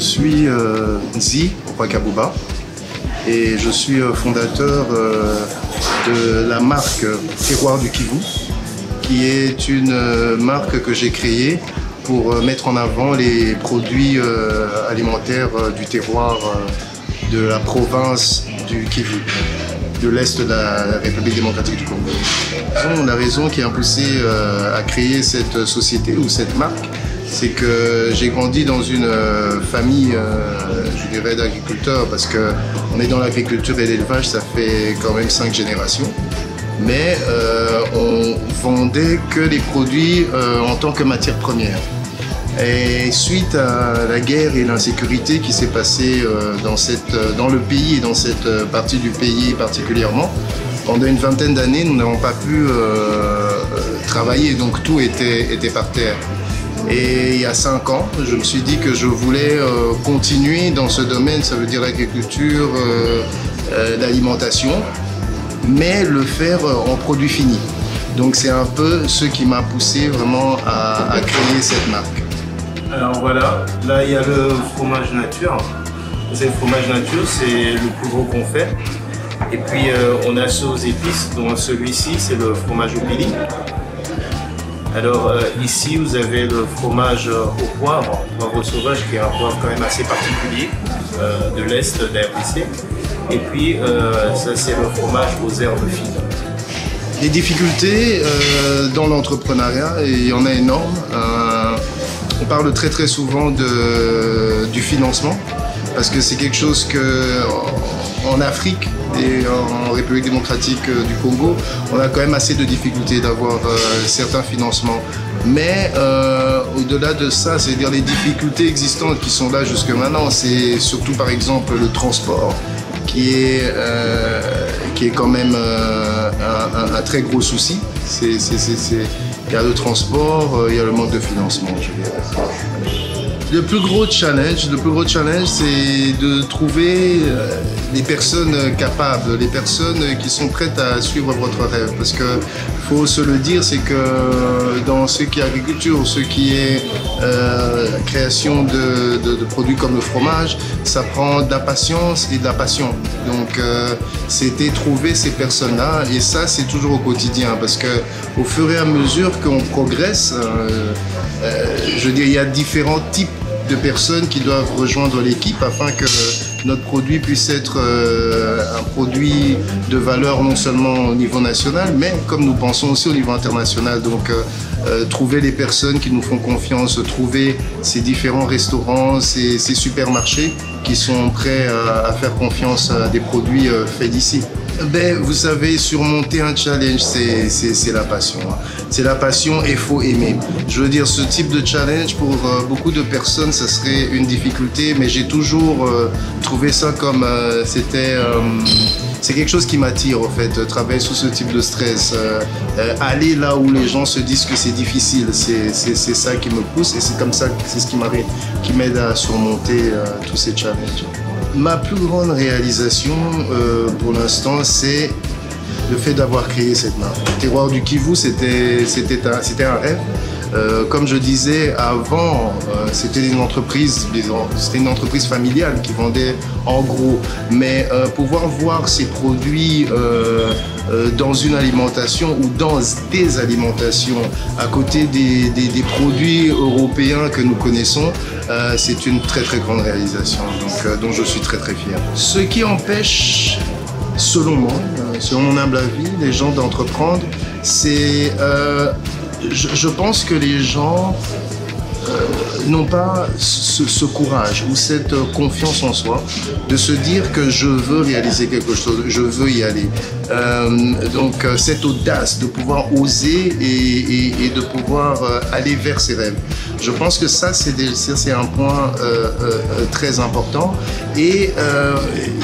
Je suis euh, Nzi Wakabouba et je suis euh, fondateur euh, de la marque Terroir du Kivu, qui est une euh, marque que j'ai créée pour euh, mettre en avant les produits euh, alimentaires euh, du terroir euh, de la province du Kivu, de l'Est de la République démocratique du Congo. La raison qui a poussé euh, à créer cette société ou cette marque, c'est que j'ai grandi dans une euh, famille, euh, je dirais, d'agriculteurs, parce que on est dans l'agriculture et l'élevage, ça fait quand même cinq générations. Mais euh, on vendait que les produits en tant que matière première. Et suite à la guerre et l'insécurité qui s'est passée dans, cette, dans le pays et dans cette partie du pays particulièrement, pendant une vingtaine d'années, nous n'avons pas pu travailler, donc tout était, était par terre. Et il y a cinq ans, je me suis dit que je voulais euh, continuer dans ce domaine, ça veut dire l'agriculture, euh, euh, l'alimentation, mais le faire en produit fini. Donc c'est un peu ce qui m'a poussé vraiment à, créer cette marque. Alors voilà, là il y a le fromage nature. C'est le fromage nature, c'est le plus gros qu'on fait. Et puis on a ceux aux épices, dont celui-ci c'est le fromage au pili. Alors euh, ici vous avez le fromage au poivre, poivre sauvage qui est un poivre quand même assez particulier euh, de l'Est de. Et puis euh, ça c'est le fromage aux herbes fines. Les difficultés dans l'entrepreneuriat, il y en a énormes. On parle très très souvent de, du financement, parce que c'est quelque chose que en Afrique et en République démocratique euh, du Congo, on a quand même assez de difficultés d'avoir euh, certains financements. Mais euh, au-delà de ça, c'est-à-dire les difficultés existantes qui sont là jusque maintenant, c'est surtout par exemple le transport qui est, qui est quand même un, très gros souci. C'est- Il y a le transport, il y a le manque de financement. Le plus gros challenge, le plus gros challenge, c'est de trouver les personnes capables, les personnes qui sont prêtes à suivre votre rêve. Parce que faut se le dire, c'est que dans ce qui est agriculture, ce qui est euh, création de, produits comme le fromage, ça prend de la patience et de la passion. Donc, euh, c'était trouver ces personnes-là, et ça, c'est toujours au quotidien, parce que au fur et à mesure qu'on progresse, euh, je veux dire, il y a différents types de personnes qui doivent rejoindre l'équipe afin que notre produit puisse être euh, un produit de valeur non seulement au niveau national, mais comme nous pensons aussi au niveau international. Donc, euh, euh, trouver les personnes qui nous font confiance, trouver ces différents restaurants, ces, supermarchés qui sont prêts à, faire confiance à des produits faits d'ici. Ben, vous savez, surmonter un challenge, c'est la passion. hein. C'est la passion et il faut aimer. Je veux dire, ce type de challenge, pour euh, beaucoup de personnes, ça serait une difficulté, mais j'ai toujours euh, trouvé ça comme euh, c'était... c'est quelque chose qui m'attire, en fait, travailler sous ce type de stress. aller là où les gens se disent que c'est difficile, c'est ça qui me pousse et c'est comme ça, c'est ce qui m'aide à surmonter tous ces challenges. Ma plus grande réalisation euh, pour l'instant, c'est le fait d'avoir créé cette marque. Terroir du Kivu, c'était un rêve. Euh, comme je disais avant, euh, c'était une entreprise, c'était une entreprise familiale qui vendait en gros. Mais euh, pouvoir voir ces produits dans une alimentation ou dans des alimentations à côté des, produits européens que nous connaissons, c'est une très très grande réalisation dont je suis très très fier. Ce qui empêche selon moi, selon mon humble avis, les gens d'entreprendre, c'est, je, pense que les gens euh, n'ont pas ce, courage ou cette euh, confiance en soi de se dire que je veux réaliser quelque chose, je veux y aller. Euh, donc cette audace de pouvoir oser et, de pouvoir aller vers ses rêves. Je pense que ça c'est un point très important et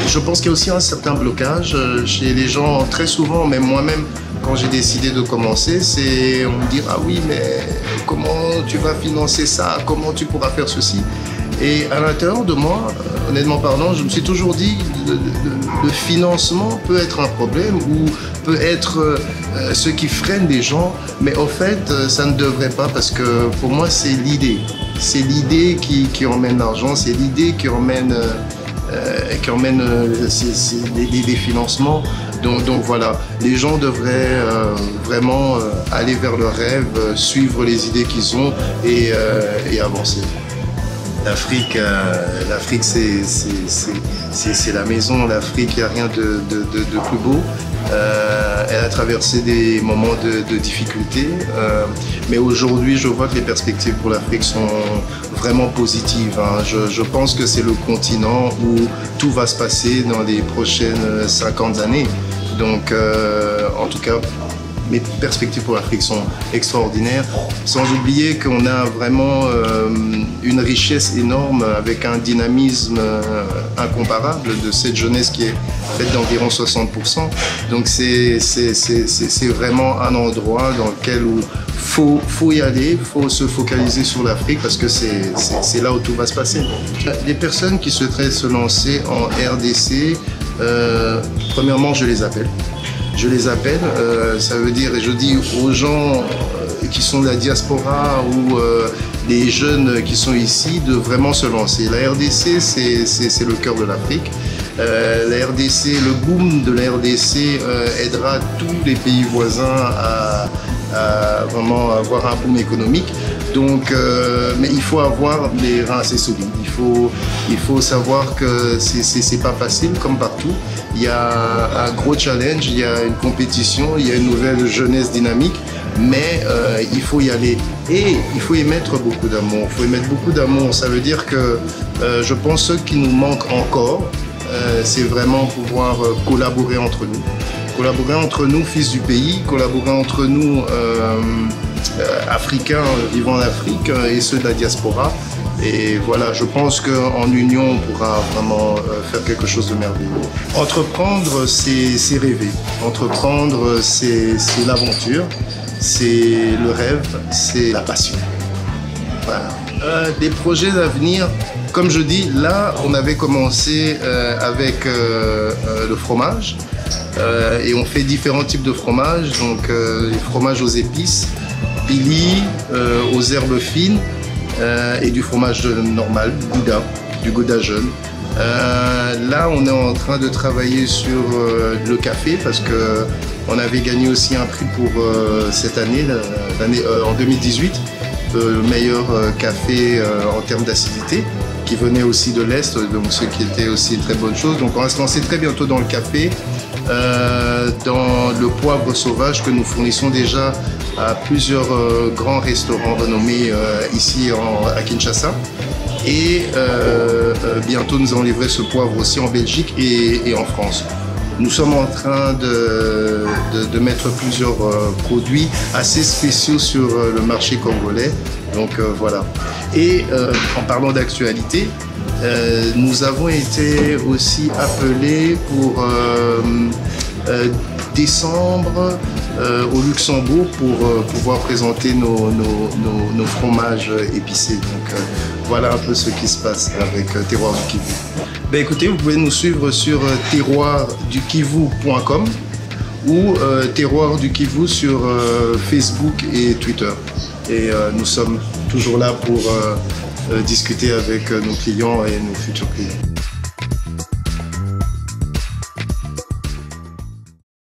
je pense qu'il y a aussi un certain blocage chez les gens très souvent, même moi-même quand j'ai décidé de commencer, c'est on me dit ah oui mais comment tu vas financer ça, comment tu pourras faire ceci? Et à l'intérieur de moi, honnêtement parlant, je me suis toujours dit le, le financement peut être un problème ou peut être ce qui freine les gens, mais au fait, ça ne devrait pas parce que pour moi, c'est l'idée. C'est l'idée qui, emmène l'argent, c'est l'idée qui emmène euh, qui emmène euh, des, financements. Donc, voilà, les gens devraient euh, vraiment aller vers leurs rêves, suivre les idées qu'ils ont et avancer. L'Afrique, l'Afrique c'est la maison, l'Afrique, il n'y a rien de, de, de, plus beau. Euh, elle a traversé des moments de, de difficulté, euh, mais aujourd'hui, je vois que les perspectives pour l'Afrique sont vraiment positives. Hein. Je, je, pense que c'est le continent où tout va se passer dans les prochaines 50 années. Donc, euh, en tout cas, mes perspectives pour l'Afrique sont extraordinaires, sans oublier qu'on a vraiment euh, une richesse énorme avec un dynamisme euh, incomparable de cette jeunesse qui est faite d'environ 60%. Donc c'est vraiment un endroit dans lequel il faut, faut y aller, il faut se focaliser sur l'Afrique parce que c'est là où tout va se passer. Les personnes qui souhaiteraient se lancer en RDC, euh, premièrement, je les appelle je les appelle. Euh, ça veut dire, et je dis aux gens euh, qui sont de la diaspora ou euh, les jeunes qui sont ici, de vraiment se lancer. La RDC, c'est le cœur de l'Afrique. la RDC, le boom de la RDC aidera tous les pays voisins à, à, vraiment avoir un boom économique. Donc, mais il faut avoir des reins assez solides. Il faut, il faut savoir que c'est pas facile comme partout il y a un gros challenge, il y a une compétition, il y a une nouvelle jeunesse dynamique, mais euh, il faut y aller. Et il faut y mettre beaucoup d'amour. Il faut y mettre beaucoup d'amour. Ça veut dire que euh, je pense ce qui nous manque encore, euh, c'est vraiment pouvoir collaborer entre nous. Collaborer entre nous, fils du pays, collaborer entre nous, Africains vivant en Afrique et ceux de la diaspora. Et voilà, je pense qu'en union, on pourra vraiment euh, faire quelque chose de merveilleux. Entreprendre, c'est rêver. Entreprendre, c'est l'aventure, c'est le rêve, c'est la passion. Voilà. Euh, des projets d'avenir, comme je dis, là, on avait commencé euh, avec le fromage. et on fait différents types de fromages, donc les fromages aux épices, Billy, aux herbes fines, euh, et du fromage normal, Gouda, du Gouda jeune. Euh, là, on est en train de travailler sur euh, le café parce que on avait gagné aussi un prix pour cette année, en 2018, le meilleur café en termes d'acidité qui venait aussi de l'Est, donc ce qui était aussi une très bonne chose. Donc on va se lancer très bientôt dans le café, dans le poivre sauvage que nous fournissons déjà à plusieurs euh, grands restaurants renommés euh, ici à Kinshasa. Et euh, bientôt, nous allons livrer ce poivre aussi en Belgique et, en France. Nous sommes en train de, de, mettre plusieurs produits assez spéciaux sur le marché congolais. Donc voilà. Et en parlant d'actualité, nous avons été aussi appelés pour décembre euh, au Luxembourg pour euh, pouvoir présenter nos, fromages épicés. Donc euh, voilà un peu ce qui se passe avec Terroir du Kivu. Ben, écoutez, vous pouvez nous suivre sur terroirdukivu.com ou Terroir du Kivu sur Facebook et Twitter. Et nous sommes toujours là pour discuter avec nos clients et nos futurs clients.